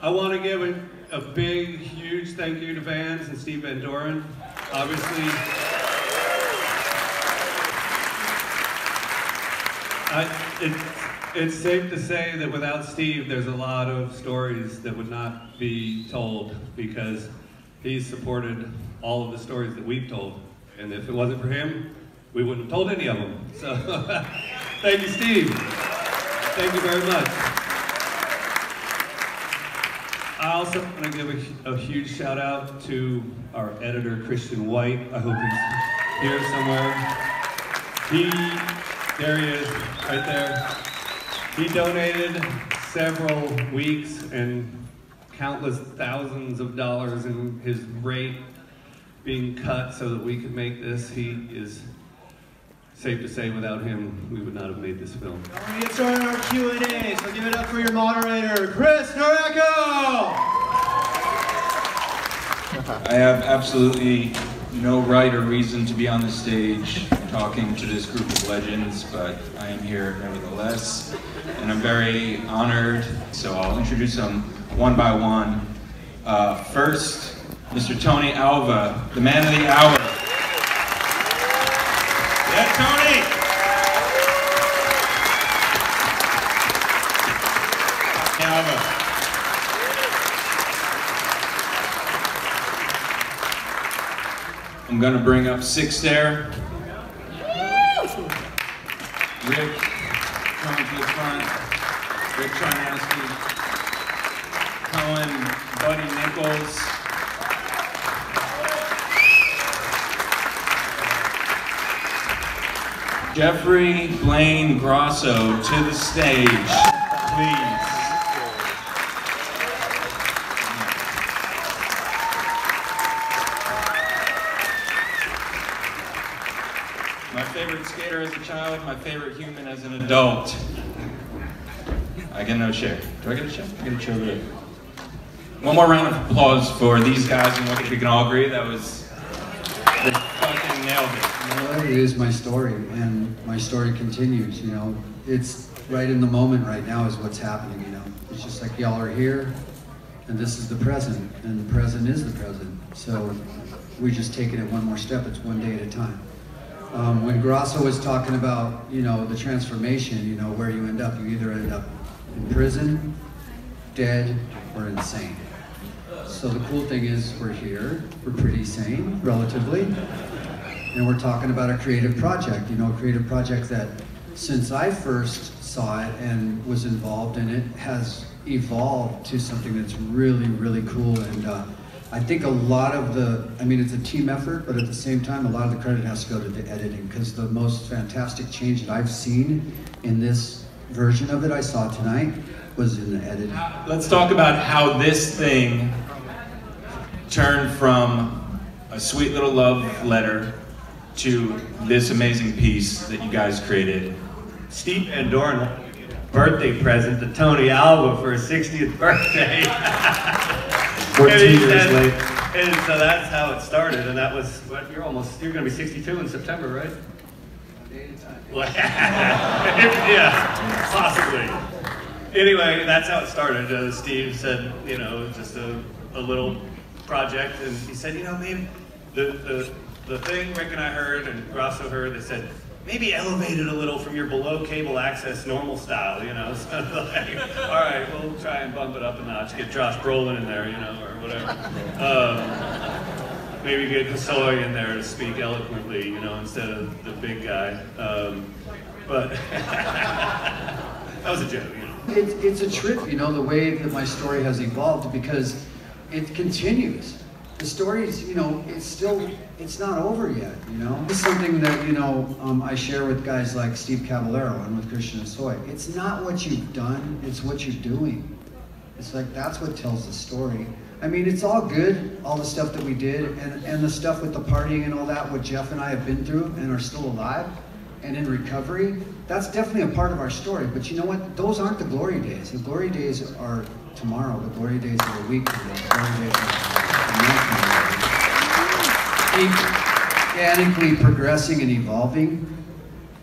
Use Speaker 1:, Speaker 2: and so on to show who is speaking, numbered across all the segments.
Speaker 1: I want to give a, a big, huge thank you to Vans and Steve Van Doren. Obviously, I, it, it's safe to say that without Steve, there's a lot of stories that would not be told because he's supported all of the stories that we've told. And if it wasn't for him, we wouldn't have told any of them. So thank you, Steve. Thank you very much. I also want to give a, a, huge shout out to our editor, Christian White. I hope he's here somewhere. He, there he is, right there. He donated several weeks and countless thousands of dollars in his rate being cut so that we could make this. He is safe to say without him, we would not have made this film.
Speaker 2: We're going to get started on our Q&A, so give it up for your moderator, Chris Nieratko!
Speaker 3: I have absolutely no right or reason to be on the stage talking to this group of legends, but I am here nevertheless, and I'm very honored, so I'll introduce them one by one. Uh, first, Mr. Tony Alva, the man of the hour. I'm gonna bring up Sixstair. Rick, coming to the front. Rick Charnoski. Coan, Buddy Nichols. Jeffrey Blaine Grosso to the stage, please. Child, my favorite human as an adult. I get no chair. Do I get a chair? I get a chair over there. One more round of applause for these guys, and I think we can all agree that was they fucking nailed it.
Speaker 4: Well, it is my story, and my story continues. You know, it's right in the moment right now is what's happening. You know, it's just like y'all are here, and this is the present, and the present is the present. So we're just taking it one more step. It's one day at a time. Um, when Grosso was talking about, you know, the transformation, you know, where you end up, you either end up in prison, dead, or insane. So the cool thing is we're here, we're pretty sane, relatively, and we're talking about a creative project, you know, a creative project that since I first saw it and was involved in it has evolved to something that's really, really cool. And uh, I think a lot of the, I mean, it's a team effort, but at the same time, a lot of the credit has to go to the editing because the most fantastic change that I've seen in this version of it I saw tonight was in the editing.
Speaker 3: Let's talk about how this thing turned from a sweet little love letter to this amazing piece that you guys created.
Speaker 1: Steve Van Doren birthday present to Tony Alva for his 60th birthday.
Speaker 4: 14 years
Speaker 1: said,
Speaker 4: late.
Speaker 1: And so that's how it started, and that was, what, you're almost, you're gonna be 62 in September, right? yeah, possibly. Anyway, that's how it started. Uh, Steve said, you know, just a, a little project, and he said, you know, maybe the, the, the thing Rick and I heard, and Grosso heard, they said, maybe elevate it a little from your below cable access normal style, you know? So like, all right, we'll try and bump it up a notch, get Josh Brolin in there, you know, or whatever. Um, maybe get Hosoi in there to speak eloquently, you know, instead of the big guy. Um, but that was a joke, you know.
Speaker 4: It's a trip, you know, the way that my story has evolved because it continues. The story is, you know, it's still, it's not over yet, you know? It's something that, you know, um, I share with guys like Steve Caballero and with Christian Hosoi. It's not what you've done, it's what you're doing. It's like, that's what tells the story. I mean, it's all good, all the stuff that we did, and, and the stuff with the partying and all that, what Jeff and I have been through and are still alive and in recovery, that's definitely a part of our story. But you know what? Those aren't the glory days. The glory days are tomorrow. The glory days are the week from now. The glory days organically progressing and evolving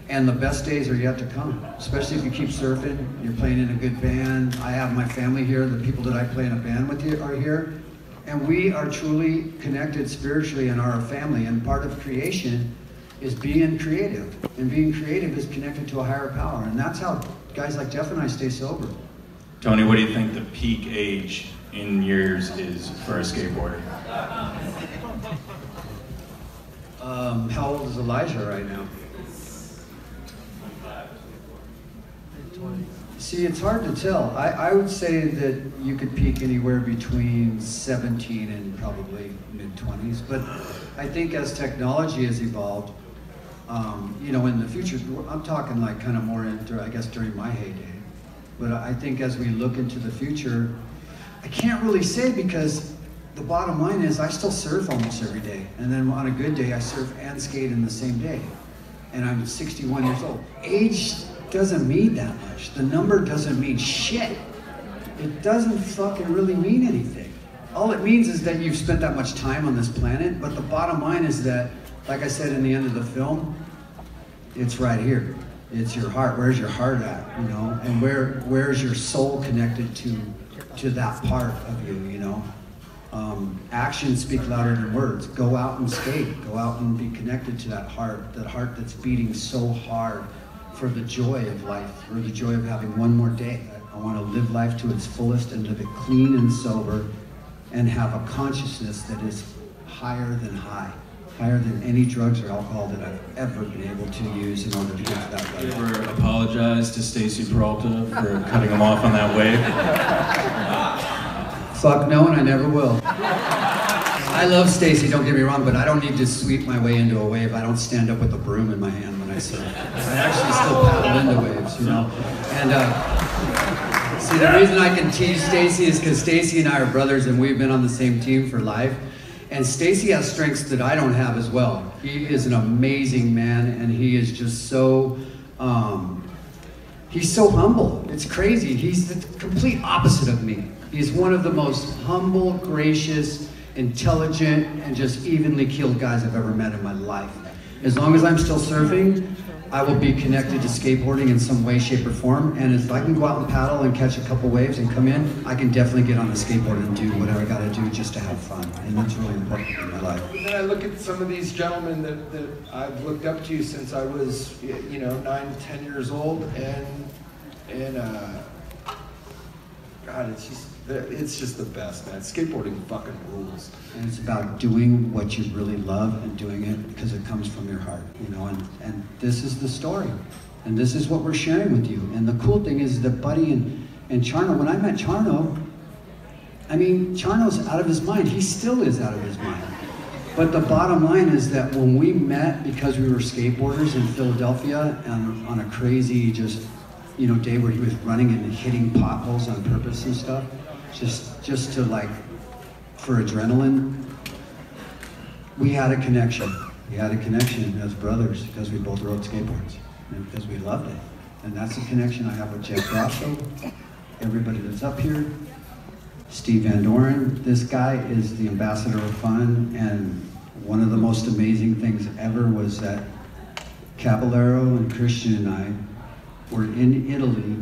Speaker 4: And the best days are yet to come, especially if you keep surfing, you're playing in a good band. I have my family here, the people that I play in a band with are here. And we are truly connected spiritually in our family. And part of creation is being creative. And being creative is connected to a higher power. And that's how guys like Jeff and I stay sober.
Speaker 3: Tony, what do you think the peak age in years is for a skateboarder?
Speaker 4: Um, how old is Elijah right now? See, it's hard to tell. I, I would say that you could peak anywhere between 17 and probably mid 20s. But I think as technology has evolved, um, you know, in the future, I'm talking like kind of more into, I guess, during my heyday. But I think as we look into the future, I can't really say because the bottom line is I still surf almost every day. And then on a good day, I surf and skate in the same day. And I'm 61 years old. Age doesn't mean that much. The number doesn't mean shit. It doesn't fucking really mean anything. All it means is that you've spent that much time on this planet, but the bottom line is that, like I said in the end of the film, it's right here. It's your heart. Where's your heart at, you know? And where where's your soul connected to to that part of you, you know? Um, actions speak louder than words. Go out and skate. Go out and be connected to that heart, that heart that's beating so hard for the joy of life, for the joy of having one more day. I want to live life to its fullest and live it clean and sober and have a consciousness that is higher than high, higher than any drugs or alcohol that I've ever been able to use in order to get to that
Speaker 3: You
Speaker 4: level.
Speaker 3: ever apologize to Stacy Peralta for cutting him off on that wave?
Speaker 4: Fuck no, and I never will. I love Stacy, don't get me wrong, but I don't need to sweep my way into a wave. I don't stand up with a broom in my hand when I surf. I actually still paddle into waves, you know? And, uh, see, the reason I can tease Stacy is because Stacy and I are brothers and we've been on the same team for life. And Stacy has strengths that I don't have as well. He is an amazing man and he is just so, um, He's so humble. It's crazy. He's the complete opposite of me. He's one of the most humble, gracious, intelligent, and just evenly keeled guys I've ever met in my life. As long as I'm still surfing, I will be connected to skateboarding in some way, shape, or form. And if I can go out and paddle and catch a couple waves and come in, I can definitely get on the skateboard and do whatever I gotta do just to have fun. And that's really important in my life.
Speaker 5: And then I look at some of these gentlemen that, that I've looked up to since I was, you know, nine, ten years old, and and uh, God, it's just it's just the best, man. Skateboarding fucking rules.
Speaker 4: And it's about doing what you really love and doing it because it comes from your heart, you know, and, and this is the story. And this is what we're sharing with you. And the cool thing is that Buddy and, and Charno, when I met Charno, I mean, Charno's out of his mind. He still is out of his mind. But the bottom line is that when we met because we were skateboarders in Philadelphia and on a crazy just, you know, day where he was running and hitting potholes on purpose and stuff, just just to like for adrenaline, we had a connection. We had a connection as brothers because we both rode skateboards and because we loved it. And that's the connection I have with Jeff Grosso, everybody that's up here, Steve Van Doren. This guy is the ambassador of fun, and one of the most amazing things ever was that Caballero and Christian and I were in Italy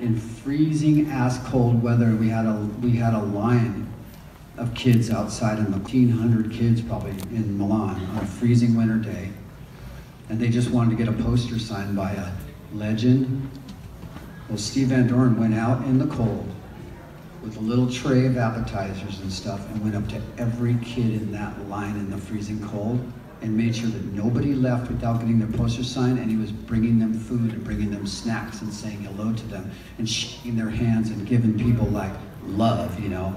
Speaker 4: in freezing ass cold weather. We had a we had a line of kids outside, and 1,500 kids probably in Milan on a freezing winter day, and they just wanted to get a poster signed by a legend. Well, Steve Van Doren went out in the cold with a little tray of appetizers and stuff and went up to every kid in that line in the freezing cold and made sure that nobody left without getting their poster signed and he was bringing them food and bringing them snacks and saying hello to them and shaking their hands and giving people like love, you know,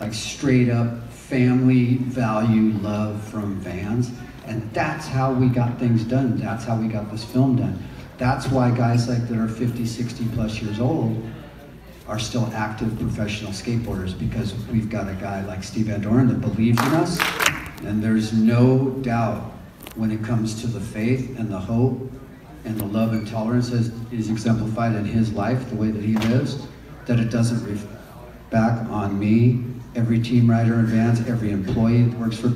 Speaker 4: like straight up family value love from Vans. And that's how we got things done. That's how we got this film done. That's why guys like that are 50, 60 plus years old are still active professional skateboarders because we've got a guy like Steve Van that believes in us. And there's no doubt when it comes to the faith and the hope and the love and tolerance as is exemplified in his life, the way that he lives, that it doesn't reflect back on me, every team rider in Vans, every employee that works for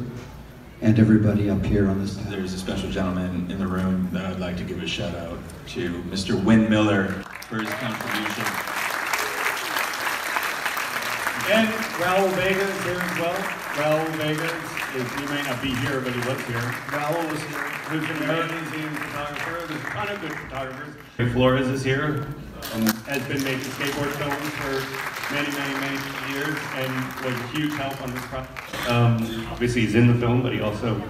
Speaker 4: and everybody up here on this.
Speaker 3: There's a special gentleman in the room that I'd like to give a shout out to, Mr. Wynn Miller, for his contribution.
Speaker 6: And Raul Vega is here as well. Raul Vega, is, he may not be here, but he was here. Raul was here, who's an amazing photographer. There's a ton of good photographers. Ray Flores is here, and has been making skateboard films for many, many, many years, and was a huge help on this project. Um, obviously, he's in the film, but he also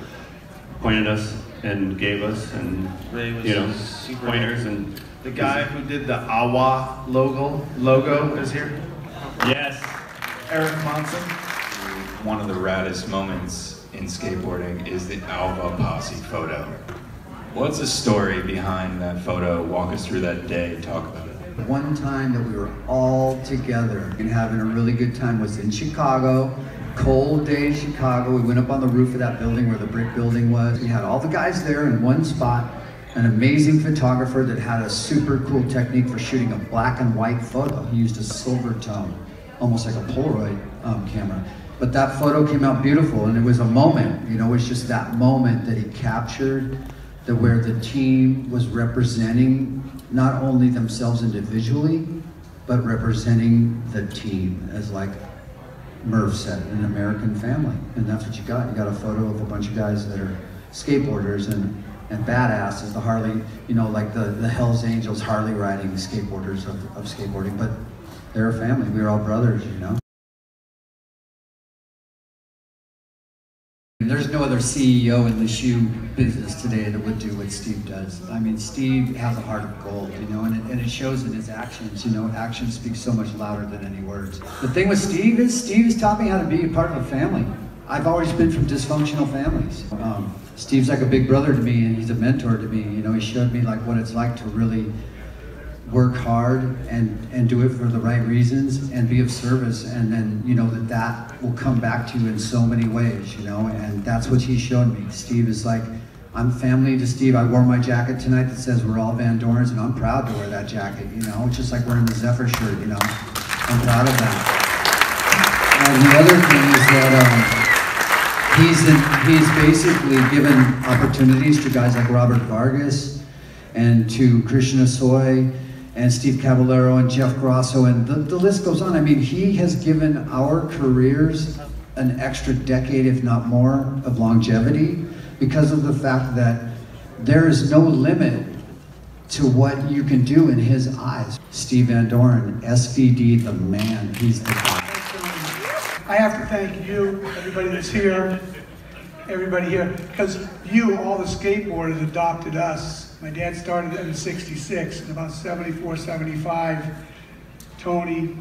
Speaker 6: pointed us and gave us and
Speaker 2: Ray was
Speaker 6: you know
Speaker 2: super
Speaker 6: pointers and
Speaker 2: The guy who did the Alva logo logo is here.
Speaker 6: yes.
Speaker 2: Eric Monson.
Speaker 3: One of the raddest moments in skateboarding is the Alva Posse photo. What's the story behind that photo? Walk us through that day, talk about it.
Speaker 4: One time that we were all together and having a really good time was in Chicago. Cold day in Chicago. We went up on the roof of that building where the brick building was. We had all the guys there in one spot. An amazing photographer that had a super cool technique for shooting a black and white photo. He used a silver tone, almost like a Polaroid um, camera. But that photo came out beautiful, and it was a moment. You know, it was just that moment that he captured, that where the team was representing not only themselves individually, but representing the team as like Merv said, an American family. And that's what you got. You got a photo of a bunch of guys that are skateboarders and, and badasses, the Harley, you know, like the, the Hells Angels Harley riding skateboarders of, of skateboarding. But they're a family. We're all brothers, you know. Other CEO in the shoe business today that would do what Steve does. I mean, Steve has a heart of gold, you know, and it, and it shows in his actions. You know, actions speak so much louder than any words. The thing with Steve is, Steve has taught me how to be a part of a family. I've always been from dysfunctional families. Um, Steve's like a big brother to me, and he's a mentor to me. You know, he showed me like what it's like to really work hard and, and do it for the right reasons and be of service and then you know that that will come back to you in so many ways you know and that's what he showed me. Steve is like i'm family to steve. I wore my jacket tonight that says we're all Van Dorens and i'm proud to wear that jacket you know? It's just like wearing the zephyr shirt you know? I'm proud of that. And the other thing is that um, he's, in, he's basically given opportunities to guys like robert vargas and to Christian Hosoi and Steve Caballero and Jeff Grosso, and the, the list goes on. I mean, he has given our careers an extra decade, if not more, of longevity because of the fact that there is no limit to what you can do in his eyes. Steve Van Doren, SVD, the man, he's the guy.
Speaker 7: I have to thank you, everybody that's here, everybody here, because you, all the skateboarders, adopted us. My dad started in '66, and about '74, '75, Tony,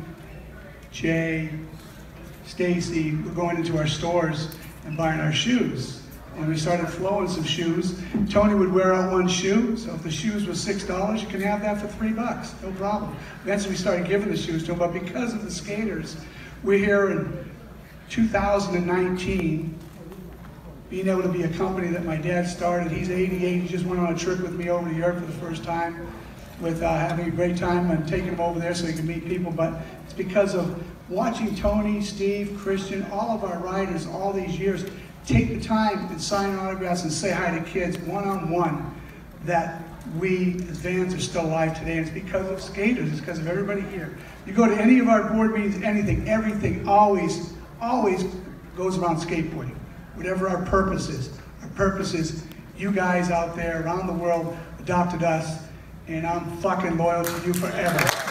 Speaker 7: Jay, Stacy were going into our stores and buying our shoes. And we started flowing some shoes. Tony would wear out one shoe, so if the shoes was six dollars, you can have that for three bucks, no problem. Eventually, we started giving the shoes to him, but because of the skaters, we're here in 2019, being able to be a company that my dad started. He's 88. He just went on a trip with me over to Europe for the first time, with uh, having a great time and taking him over there so he can meet people. But it's because of watching Tony, Steve, Christian, all of our riders all these years take the time and sign autographs and say hi to kids one on one. That we as Vans are still alive today, it's because of skaters. It's because of everybody here. You go to any of our board meetings, anything, everything always, always goes around skateboarding whatever our purpose is. Our purpose is you guys out there around the world adopted us, and I'm fucking loyal to you forever.